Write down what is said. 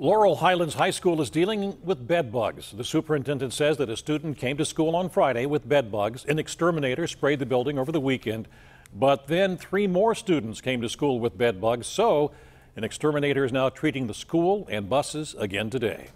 Laurel Highlands High School is dealing with bed bugs. The superintendent says that a student came to school on Friday with bed bugs. An exterminator sprayed the building over the weekend, but then three more students came to school with bed bugs. So an exterminator is now treating the school and buses again today.